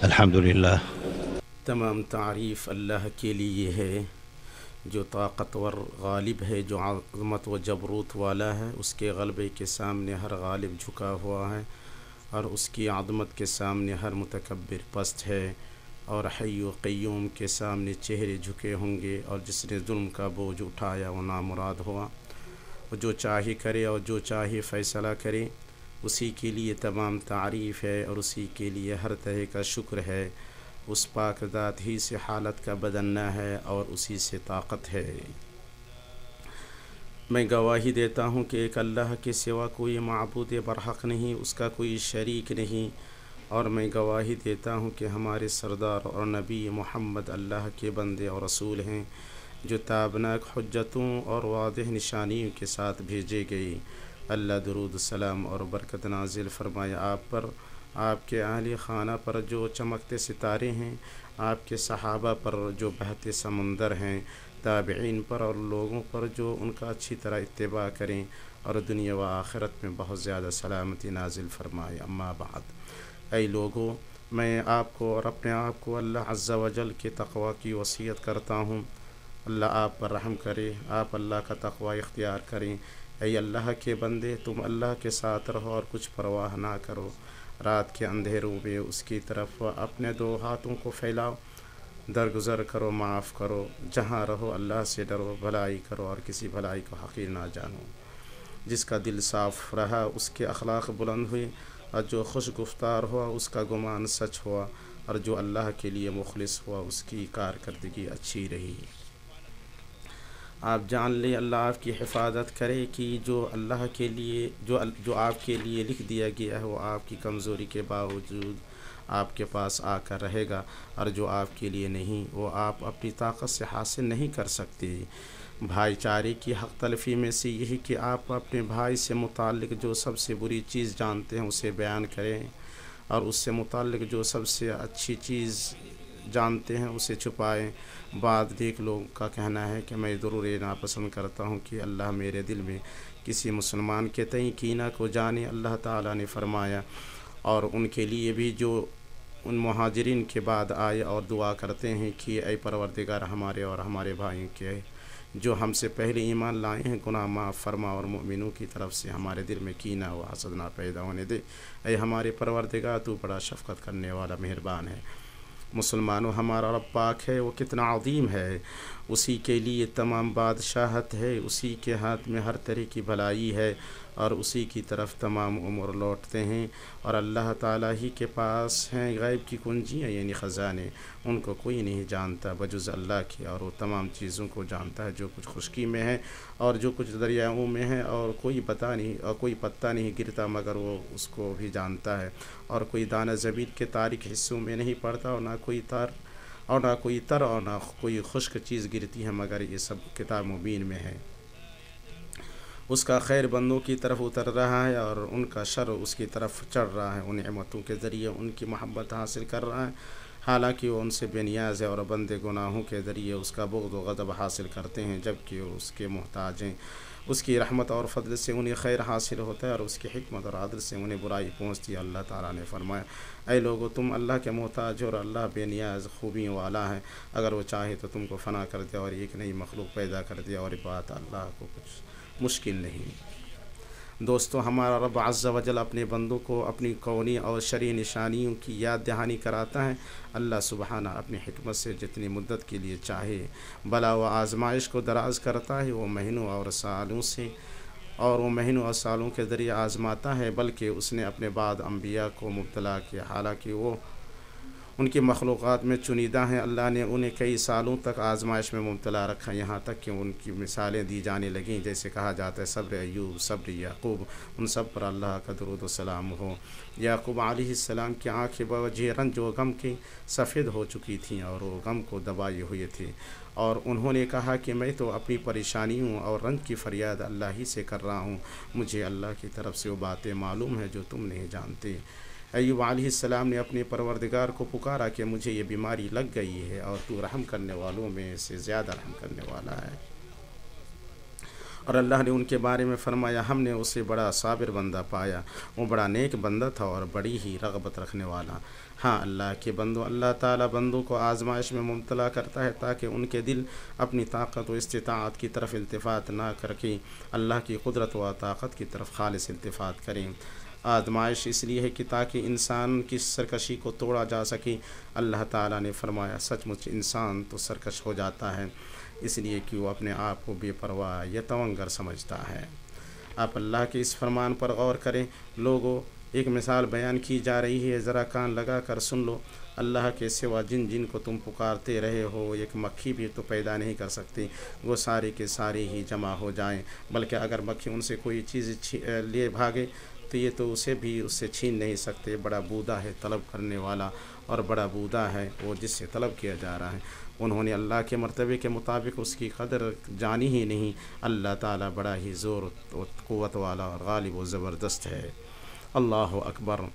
अल्हम्दुलिल्लाह। तमाम तारीफ़ अल्लाह के लिए है, जो ताकतवर गालिब है, जो आज़मत व जबरूत वाला है, उसके गलबे के सामने हर गालिब झुका हुआ है, और उसकी आदमत के सामने हर मुतकबिर पस्त है, और हय्य क़य्यूम के सामने चेहरे झुके होंगे, और जिसने जुल्म का बोझ उठाया, वो नामुराद हुआ। वो जो चाहे करे और जो चाहे फ़ैसला करे उसी के लिए तमाम तारीफ़ है और उसी के लिए हर तरह का शुक्र है। उस पाक ज़ात ही से हालत का बदलना है और उसी से ताकत है। मैं गवाही देता हूँ कि एक अल्लाह के सिवा कोई मबूद बरहक नहीं, उसका कोई शरीक नहीं। और मैं गवाही देता हूँ कि हमारे सरदार और नबी मोहम्मद अल्लाह के बंदे और रसूल हैं, जो ताबनाक हजतों और वाद निशानियों के साथ भेजे गए। अल्लाह दरूद, सलाम और बरकत नाजिल फरमाए। आप पर, आपके अहल खाना पर जो चमकते सितारे हैं, आपके सहाबा पर जो बहते समंदर हैं, ताबीन पर और लोगों पर जो उनका अच्छी तरह इतबा करें और दुनिया व आखिरत में बहुत ज़्यादा सलामती नाजिल फरमाए। अम्मा बाद। ऐ लोगों, मैं आपको और अपने आप को अल्लाह अज्जा वजल के तकवा की वसीयत करता हूँ। अल्लाह आप पर रहम करे, आप अल्लाह का तकवा इख्तियार करें। ऐ अल्लाह के बंदे तुम अल्लाह के साथ रहो और कुछ परवाह ना करो। रात के अंधेरों में उसकी तरफ़ अपने दो हाथों को फैलाओ। दरगुज़र करो, माफ़ करो। जहाँ रहो, अल्लाह से डरो, भलाई करो और किसी भलाई को हकीर ना जानो। जिसका दिल साफ़ रहा, उसके अखलाक बुलंद हुए और जो खुश गुफ्तार हुआ, उसका गुमान सच हुआ और जो अल्लाह के लिए मुखलिस हुआ, उसकी कारकर्दगी अच्छी रही। आप जान लें, अल्लाह आपकी हिफाजत करे कि जो अल्लाह के लिए, जो जो आपके लिए लिख दिया गया है, वो आपकी कमज़ोरी के बावजूद आपके पास आकर रहेगा और जो आपके लिए नहीं, वो आप अपनी ताकत से हासिल नहीं कर सकते। भाईचारे की हक तलफ़ी में से यही कि आप अपने भाई से मुतक़ जो सबसे बुरी चीज़ जानते हैं, उसे बयान करें और उससे मुतक़ जो सबसे अच्छी चीज़ जानते हैं, उसे छुपाएँ। बाद एक लोगों का कहना है कि मैं ज़रूर ये नापसंद करता हूँ कि अल्लाह मेरे दिल में किसी मुसलमान के तई कीना को जाने, अल्लाह ताला ने फरमाया। और उनके लिए भी जो उन महाजरीन के बाद आए और दुआ करते हैं कि अय परवरदिगार हमारे और हमारे भाइयों के, जो हमसे पहले ईमान लाए हैं, गुनाह माफ़ फरमा और मोमिनों की तरफ़ से हमारे दिल में कीना व हसद ना पैदा होने दे। अय हमारे परवरदिगार, तू बड़ा शफ़क़त करने वाला मेहरबान है। मुसलमानों, हमारा रब पाक है, वो कितना अदीम है। उसी के लिए तमाम बादशाहत है, उसी के हाथ में हर तरह की भलाई है। और उसी की तरफ़ तमाम उम्र लौटते हैं और अल्लाह ताला ही के पास हैं गैब की कुंजियाँ, यानी ख़जाने। उनको कोई नहीं जानता, बजुज़ अल्लाह की, और वो तमाम चीज़ों को जानता है, जो कुछ खुशकी में है और जो कुछ दरियाओं में है, और कोई पता नहीं, और कोई पत्ता नहीं गिरता, मगर वो उसको भी जानता है। और कोई दाना ज़मीन के तारीख हिस्सों में नहीं पड़ता, और ना कोई तार, और ना कोई तर, और ना कोई खुश्क चीज़ गिरती है, मगर ये सब किताब मुबीन में है। उसका खैर बंदों की तरफ़ उतर रहा है और उनका शर उसकी तरफ़ चढ़ रहा है उन अमतों के ज़रिए उनकी मोहब्बत हासिल कर रहा है। हालाँकि वो उनसे बेनियाज है और बंदे गुनाहों के ज़रिए उसका बुग़ गदब हासिल करते हैं, जबकि उसके मोहताज हैं। उसकी रहमत और फजल से उन्हें खैर हासिल होता है और उसकी हमत और आदर से उन्हें बुराई पहुँचती है, अल्लाह ताला ने फरमाया, ऐ लोगो, तुम अल्लाह के मोहताज और अल्लाह बेनियाज खूबियों वाला है। अगर वो चाहे तो तुमको फ़ना कर दिया और एक नई मखलूक पैदा कर दिया और बात अल्लाह को कुछ मुश्किल नहीं दोस्तों, हमारा रब अज़्ज़ा वजल अपने बंदों को अपनी कौनी और शरी निशानियों की याद दहानी कराता है। अल्लाह सुबहाना अपनी हमत से जितनी मुद्दत के लिए चाहे। भला व आजमाइश को दराज करता है, वो महीनों और सालों से और वो महीनों और सालों के ज़रिए आज़माता है, बल्कि उसने अपने बाद अम्बिया को मुबतला किया। हालाँकि वो उनकी मखलूक़ात में चुनीदा हैं। अल्लाह ने उन्हें कई सालों तक आजमाइश में मुबतला रखा। यहाँ तक कि उनकी मिसालें दी जाने लगीं। जैसे कहा जाता है, सब्र अयूब सब्र याकूब। उन सब पर अल्लाह का दरुद सलाम हो। याकूब आलम की आँखें बवजह रंज व गम की सफ़ेद हो चुकी थीं और वो गम को दबाए हुए थे। और उन्होंने कहा कि, मैं तो अपनी परेशानियों और रंज की फरियाद अल्लाह ही से कर रहा हूँ। मुझे अल्लाह की तरफ़ से वो बातें मालूम है जो तुम नहीं जानते। अयूब आसमाम ने अपने परवरदिगार को पुकारा कि मुझे ये बीमारी लग गई है और तू रहम करने वालों में से ज़्यादा रहम करने वाला है। और अल्लाह ने उनके बारे में फरमाया, हमने उसे बड़ा साबिर बंदा पाया, वो बड़ा नेक बंदा था और बड़ी ही रगबत रखने वाला। हाँ अल्लाह के बंदो, अल्लाह ताला बंदों को आजमाइश में मुबतला करता है ताकि उनके दिल अपनी ताकत व इस्तात की तरफ़ इल्तफ़ात ना करके, अल्लाह की कुदरत व ताकत की तरफ़ खालिश इल्तफ़ात करें। आजमाइश इसलिए है कि ताकि इंसान की सरकशी को तोड़ा जा सके। अल्लाह ताला ने फरमाया, सचमुच इंसान तो सरकश हो जाता है, इसलिए कि वो अपने आप को बेपरवाह या तवंगर समझता है। आप अल्लाह के इस फरमान पर गौर करें। लोगों, एक मिसाल बयान की जा रही है, ज़रा कान लगा कर सुन लो। अल्लाह के सिवा जिन जिन को तुम पुकारते रहे हो, एक मक्खी भी तो पैदा नहीं कर सकती। वो सारे के सारे ही जमा हो जाएँ, बल्कि अगर मक्खी उनसे कोई चीज़ ले भागे तो ये तो उसे भी उससे छीन नहीं सकते। बड़ा बूदा है, तलब करने वाला और बड़ा बूदा है वो जिससे तलब किया जा रहा है। उन्होंने अल्लाह के मरतबे के मुताबिक उसकी कदर जानी ही नहीं। अल्लाह ताला बड़ा ही ज़ोर क़वत वाला और गालिब व ज़बरदस्त है। अल्लाह अकबर।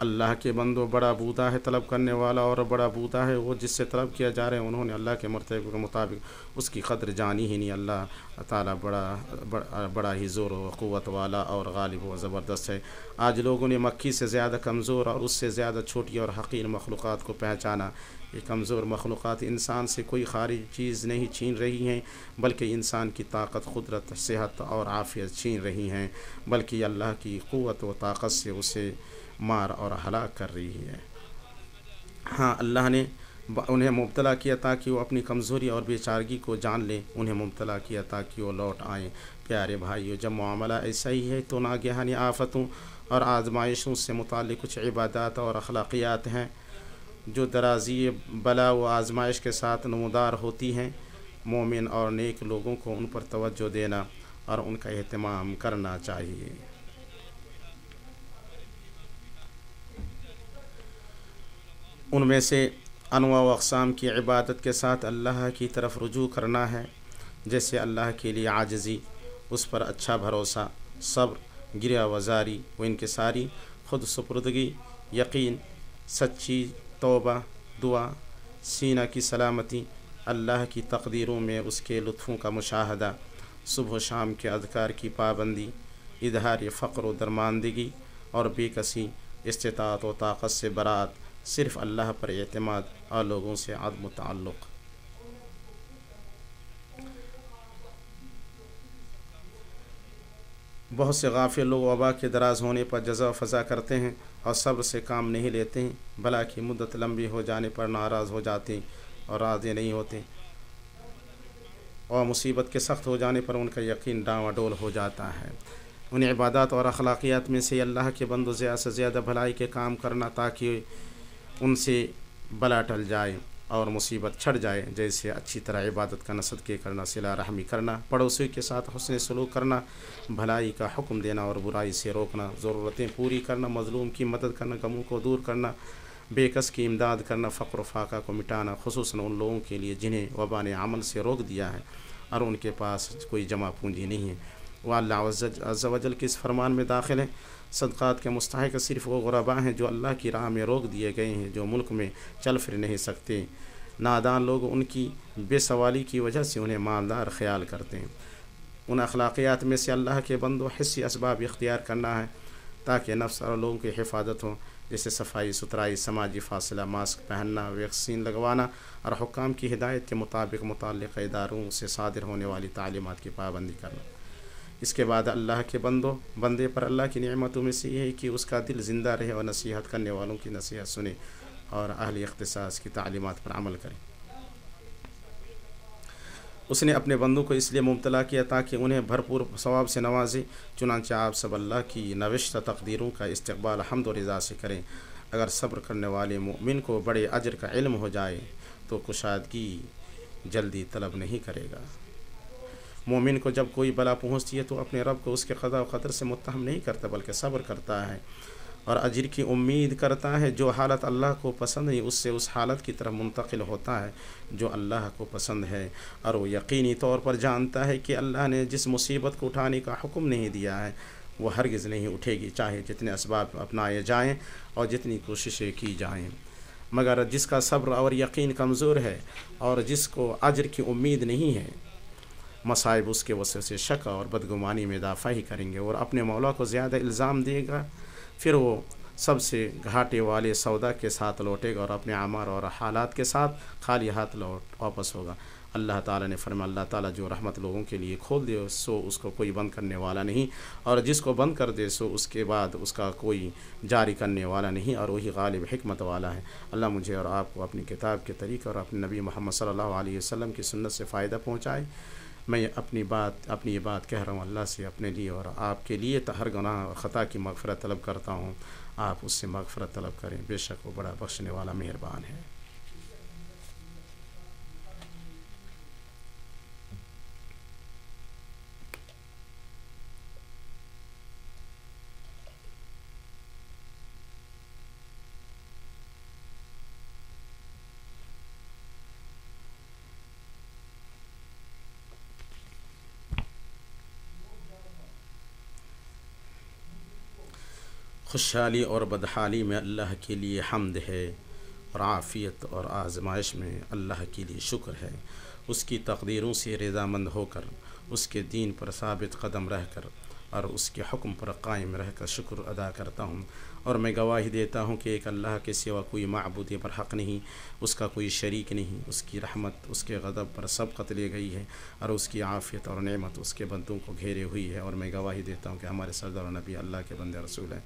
अल्लाह के बंदो बड़ा बूदा है तलब करने वाला और बड़ा बूदा है वो जिससे तलब किया जा रहे हैं उन्होंने अल्लाह के मरतबे के मुताबिक उसकी कदर जानी ही नहीं। अल्लाह ताला बड़ा बड़ा, बड़ा ही ज़ोर क़ुत वाला और गालिब व ज़बरदस्त है। आज लोगों ने मक्खी से ज़्यादा कमज़ोर और उससे ज़्यादा छोटी और हकीर मखलूक़ को पहचाना। ये कमज़ोर मखलूक़ इंसान से कोई खारिज चीज़ नहीं छीन रही हैं बल्कि इंसान की ताकत कुदरत सेहत और आफ़ियत छीन रही हैं बल्कि अल्लाह की क़ुत व ताकत से उसे मार और हलाक कर रही है। हाँ अल्लाह ने उन्हें मुबतला किया ताकि वो अपनी कमज़ोरी और बेचारगी को जान लें। उन्हें मुबतला किया ताकि वो लौट आएँ। प्यारे भाइयों, जब मामला ऐसा ही है तो नागहानी आफतों और आजमाइशों से मुतल कुछ इबादत और अखलाक़ियात हैं, जो दराजी बला व आजमाइश के साथ नमदार होती हैं। मोमिन और नेक लोगों को उन पर तवज्जो देना और उनका अहतमाम करना चाहिए। उनमें से अनवा अकसाम की इबादत के साथ अल्लाह की तरफ़ रुजू करना है, जैसे अल्लाह के लिए आजजी, उस पर अच्छा भरोसा, सब्र गिरा वजारी व इनके सारी खुद सपुर्दगी, यकीन, सच्ची तोबा, दुआ, सीना की सलामती, अल्लाह की तकदीरों में उसके लुत्फ़ों का मुशाहदा, सुबह शाम के अदकार की पाबंदी, इजहार फ़क्र दरमानदगी और बेकसी इस्तात व ताकत से बरात सिर्फ़ अल्लाह पर अतमाद और लोगों से आदम ताल्लुक़। बहुत से गाफिल लोग वबा के दराज होने पर जजा फ़ज़ा करते हैं और सब्र से काम नहीं लेते हैं भला की मुद्दत लंबी हो जाने पर नाराज़ हो जाते और राज़ी नहीं होते। और मुसीबत के सख्त हो जाने पर उनका यकीन डावाडोल हो जाता है। उन इबादत और अखलाक़ियात में से अल्लाह के बंद ज़्यादा से ज़्यादा भलाई के काम करना ताकि उनसे बला टल जाए और मुसीबत छड़ जाए। जैसे अच्छी तरह इबादत करना सदक़े करना, सिला रहमी करना, पड़ोसी के साथ हसन सलूक करना, भलाई का हुक्म देना और बुराई से रोकना, ज़रूरतें पूरी करना, मज़लूम की मदद करना, गमों को दूर करना, बेकस की इमदाद करना फ़क्र फ़ाका को मिटाना खसूस उन लोगों के लिए जिन्हें वबा ने अमल से रोक दिया है और उनके पास कोई जमा पूंजी नहीं है। वह अल्लाह के इस फरमान में दाखिल है। सदक़ात के मुस्तक सिर्फ़ वो गुरबा हैं जो अल्लाह की राह में रोक दिए गए हैं, जो मुल्क में चल फिर नहीं सकते। नादान लोग उनकी बेसवाली की वजह से उन्हें मालदार ख्याल करते हैं। उन अखलाक़ियात में से अल्लाह के बंदो हिस्सी इसबाब इख्तियार करना है, ताकि नफ्स और लोगों की हिफाजत हो। जैसे सफ़ाई, सुथराई, समाजी फासला, मास्क पहनना, वैक्सीन लगवाना और हुकाम की हिदायत के मुताबिक मुतल इदारों से सादिर होने वाली तालीमत की पाबंदी करना। इसके बाद अल्लाह के बंदो, बंदे पर अल्लाह की नमतों में से ये है कि उसका दिल ज़िंदा रहे और नसीहत करने वालों की नसीहत सुने और अहल अख्तसास की तालीमत पर अमल करें। उसने अपने बंदों को इसलिए मुबतला किया ताकि उन्हें भरपूर सवाब से नवाजे चुनानचे आप सब अल्लाह की नविश्त तकदीरों का इस्तबाल हमद रज़ा से करें। अगर सब्र करने वाले मुमिन को बड़े अजर का इल्म हो जाए तो कुशादगी जल्दी तलब नहीं करेगा। मोमिन को जब कोई बला पहुँचती है तो अपने रब को उसके ख़दा ख़तर से मुतहम नहीं करता, बल्कि सब्र करता है और अजर की उम्मीद करता है, जो हालत अल्लाह को पसंद है उससे उस हालत की तरफ़ मुंतकिल होता है, जो अल्लाह को पसंद है। और वो यकीनी तौर पर जानता है कि अल्लाह ने जिस मुसीबत को उठाने का हुक्म नहीं दिया है, वो हरगिज़ नहीं उठेगी, चाहे जितने इसबाब अपनाए जाएँ और जितनी कोशिशें की जाएँ। मगर जिसका सब्र और यकीन कमज़ोर है और जिसको अजर की उम्मीद नहीं है मसाइब उसके वसे से शक और बदगुमानी में इजाफ़ा ही करेंगे और अपने मौला को ज़्यादा इल्ज़ाम देगा, फिर वो सबसे घाटे वाले सौदा के साथ लौटेगा और अपने आमार और हालात के साथ खाली हाथ लौट वापस होगा। अल्लाह ताला ने फरमा अल्लाह ताला जो रहमत लोगों के लिए खोल दे, सो उसको कोई बंद करने वाला नहीं और जिसको बंद कर दे, सो उसके बाद उसका कोई जारी करने वाला नहीं और वही गालिब हमत वाला है। अल्लाह मुझे और आपको अपनी किताब के तरीक़े और अपने नबी मोहम्मद सल्लल्लाहु अलैहि वसल्लम की सुन्नत से फ़ायदा पहुँचाए। मैं अपनी बात, अपनी ये बात कह रहा हूँ अल्लाह से अपने लिए और आपके लिए तो हर गुनाह ख़ता की मगफ़रत तलब करता हूँ। आप उससे मगफ़रत तलब करें। बेशक वो बड़ा बख्शने वाला मेहरबान है। खुशहाली और बदहाली में अल्लाह के लिए हमद है और आफ़ियत और आजमाइश में अल्लाह के लिए शुक्र है। उसकी तकदीरों से रजामंद होकर, उसके दीन पर साबित कदम रहकर और उसके हुक्म पर कायम रहकर शुक्र अदा करता हूँ। और मैं गवाही देता हूँ कि एक अल्लाह के सिवा कोई मबूद पर हक़ नहीं, उसका कोई शरीक नहीं, उसकी रहमत, उसके गदब पर सब ले गई है और उसकी आफ़ियत और नेमत उसके बंदों को घेरे हुई है और मैं गवाही देता हूँ कि हमारे सरदार नबी अल्लाह के बंद रसूल हैं,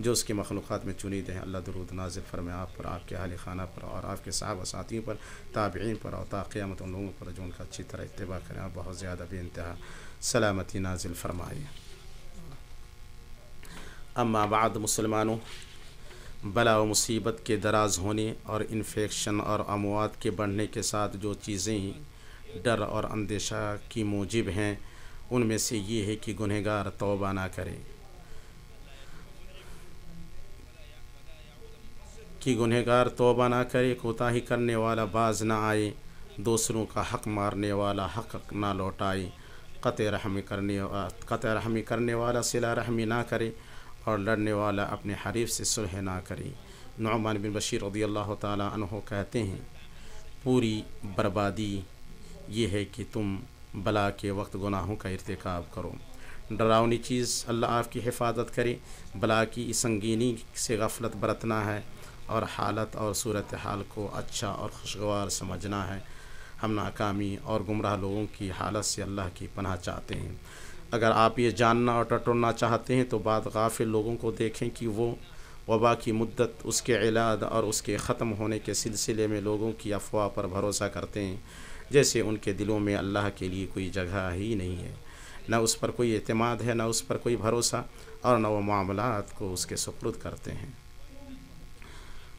जो उसके मखलूक़ात में चुनीद हैं। अल्लाह दरूद नाजिल फरमे आप पर, आपके अहल खाना पर और आपके साहब साथियों पर ताबीन पर और ताक़ियामत उन लोगों पर जो उनका अच्छी तरह इतबा करें। और बहुत ज़्यादा बेानतहा सलामती नाजिल फरमाए। अम्मा बाद मुसलमानों, बला व मुसीबत के दराज होने और इन्फेक्शन और अमवात के बढ़ने के साथ जो चीज़ें डर और अंदेशा की मूजिब हैं, उनमें से ये है कि गुनहगार तोबा ना करें। कि गुनहगार तोबा ना करे, कोताही करने वाला बाज ना आए, दूसरों का हक मारने वाला हक ना लौटाए क़त रहमी करने क़त रहमी करने वाला सिला रहमी ना करे और लड़ने वाला अपने हरीफ से सुलह ना करे। नौमान बिन बशीर रदी अल्लाह कहते हैं, पूरी बर्बादी ये है कि तुम बला के वक्त गुनाहों का इरतकब करो। डरावनी चीज़ अल्लाह आपकी हिफाजत करे। बला की संगीनी से गफलत बरतना है और हालत और सूरत हाल को अच्छा और खुशगवार समझना है। हम नाकामी और गुमराह लोगों की हालत से अल्लाह की पनाह चाहते हैं। अगर आप ये जानना और टटोलना चाहते हैं तो बाद गाफिल लोगों को देखें कि वो वबा की मुद्दत, उसके इलाज और उसके ख़त्म होने के सिलसिले में लोगों की अफवाह पर भरोसा करते हैं, जैसे उनके दिलों में अल्लाह के लिए कोई जगह ही नहीं है। न उस पर कोई अतमाद है, न उस पर कोई भरोसा, और न वो मामलात को उसके सुपुर्द करते हैं।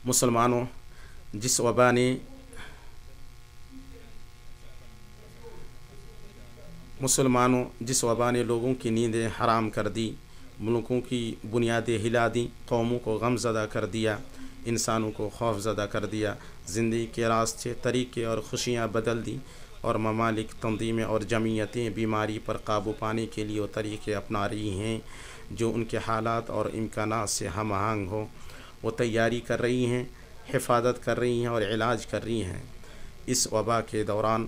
मुसलमानों, जिस वबा ने मुसलमानों, जिस वबा ने लोगों की नींदें हराम कर दी, मुल्कों की बुनियादें हिला दी, कौमों को गम ज़दा कर दिया, इंसानों को खौफ ज़दा कर दिया, ज़िंदगी के रास्ते, तरीक़े और खुशियाँ बदल दी और ममालिक तंजीमें और जमीयतें बीमारी पर काबू पाने के लिए वो तरीक़े अपना रही हैं, जो उनके हालात और इम्कान से हम आहंग हों। वो तैयारी कर रही हैं, हिफाजत कर रही हैं और इलाज कर रही हैं। इस वबा के दौरान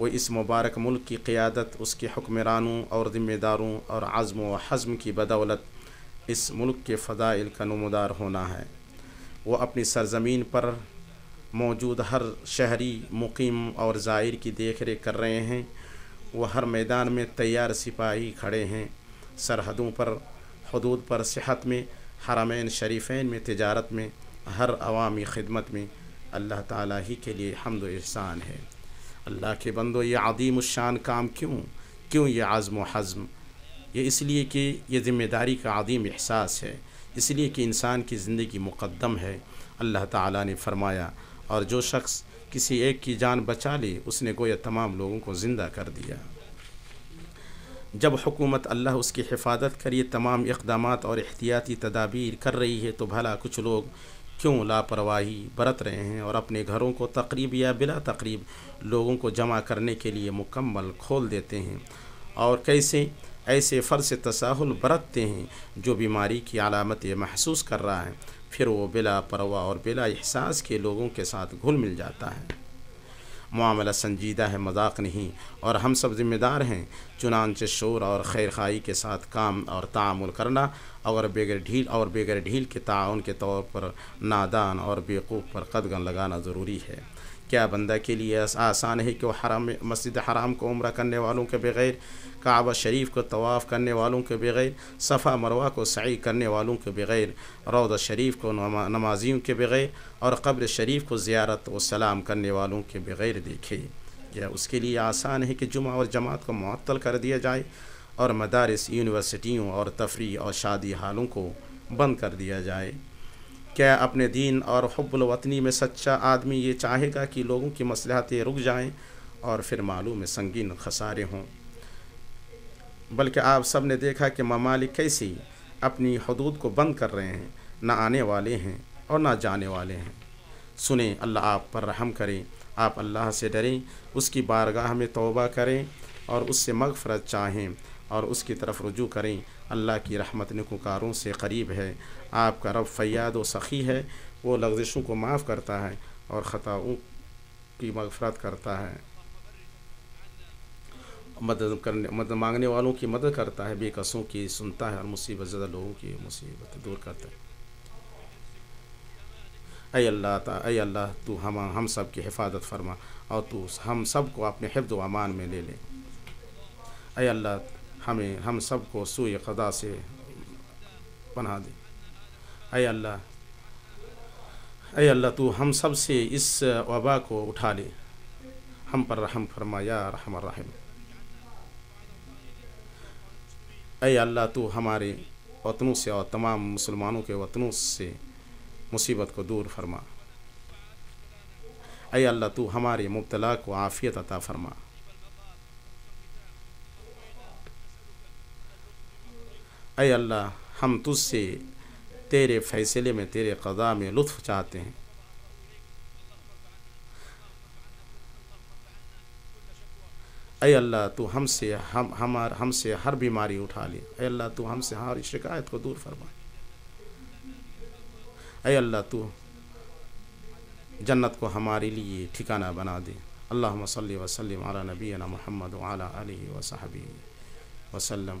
वो इस मुबारक मुल्क की क़्यादत, उसके हुक्मरानों और ज़िम्मेदारों और आज़म व हज़म की बदौलत इस मुल्क के फ़ाइल का नमदार होना है। वो अपनी सरजमीन पर मौजूद हर शहरी, मुकीम और ज़ायर की देख रेख कर रहे हैं। वो हर मैदान में तैयार सिपाही खड़े हैं। सरहदों पर, हदूद पर, सेहत में, हरामैन शरीफ़ैन में, तजारत में हर अवामी खिदमत में अल्लाह ताला ही के लिए हमद एहसान है। अल्लाह के बंदो, ये अदीम शान काम क्यों? क्यों ये आज़म हज़म? ये इसलिए कि ये ज़िम्मेदारी का अदीम एहसास है। इसलिए कि इंसान की ज़िंदगी मुक़दम है। अल्लाह ताला ने फरमाया, और जो शख्स किसी एक की जान बचा ली, उसने गोया तमाम लोगों को ज़िंदा कर दिया। जब हुकूमत अल्लाह उसकी हिफाजत करिए तमाम इकदाम और एहतियाती तदाबीर कर रही है तो भला कुछ लोग क्यों लापरवाही बरत रहे हैं और अपने घरों को तकरीब या बिला तकरीब लोगों को जमा करने के लिए मुकम्मल खोल देते हैं? और कैसे ऐसे फ़र्ज़ तसाहुल बरतते हैं जो बीमारी की अलामतें महसूस कर रहा है? फिर वो बिला परवा और बिला एहसास के लोगों के साथ घुल मिल जाता है। मामला संजीदा है, मज़ाक नहीं। और हम सब ज़िम्मेदार हैं चुनानचे शोर और खैर खाई के साथ काम और तामुल करना और बगैर ढील, और बगैर ढील के ताउन के तौर पर नादान और बेवकूफ़ पर कदगन लगाना ज़रूरी है। क्या बंदा के लिए आसान है कि वह हराम, मस्जिद हराम को उम्र करने वालों के बग़ैर, काबा शरीफ को तवाफ़ करने वालों के बग़ैर, सफ़ा मरवा को सही करने वालों के बग़ैर, रौद शरीफ को नमाजियों के बग़ैर और कब्र शरीफ को ज़्यारत व सलाम करने वालों के बग़ैर देखे। क्या उसके लिए आसान है कि जुमा और जमात को मअतल कर दिया जाए और मदारस, यूनिवर्सिटियों और तफरी और शादी हालों को बंद कर दिया जाए। क्या अपने दीन और हब्बुल में सच्चा आदमी ये चाहेगा कि लोगों की मसलहतें रुक जाएँ और फिर मालूम में संगीन खसारे हों? बल्कि आप सबने देखा कि ममालिक कैसी अपनी हदूद को बंद कर रहे हैं, ना आने वाले हैं और ना जाने वाले हैं। सुने, अल्लाह आप पर रहम करें, आप अल्लाह से डरें, उसकी बारगाह में तोबा करें और उससे मगफ़रत चाहें। और उसकी तरफ़ रुजू करें। अल्लाह की रहमत निकुकारों से करीब है। आपका रब फ़ैयाद व सखी है। वो लफ्ज़ों को माफ़ करता है और ख़ताओं की मगफ़रत करता है। मदद करने, मदद मांगने वालों की मदद करता है। बेकसों की सुनता है और मुसीबत ज़्यादा लोगों की मुसीबत दूर करता है। अय अल्लाह अय अल्लाह, तू हम हम सब की हिफाजत फरमा और तू हम सबको अपने हिफ्ज़ अमान में ले ले। अय अल्लाह हमें, हम सबको सुई ख़दा से बना दे। अय अल्लाह अय अल्लाह, तू हम सबसे इस वबा को उठा ले। हम पर रहम फरमा, या रहम रहम। अय अल्लाह, तू हमारे वतनों से और तमाम मुसलमानों के वतनों से मुसीबत को दूर फरमा। अय अल्लाह, तू हमारे मुबतला को आफ़ियत अता फरमा। अय अल्लाह, हम तुझसे तेरे फ़ैसले में, तेरे क़ज़ा में लुत्फ़ चाहते हैं। अय अल्लाह, तू हमसे, हम, हमार, हमसे हर बीमारी उठा ले। अय अल्लाह, तू हमसे हर शिकायत को दूर फरमा। अय अल्लाह, तू जन्नत को हमारे लिए ठिकाना बना दे। अल्लाह सल वसलम अला नबीना महमद वाला वसहबी वसलम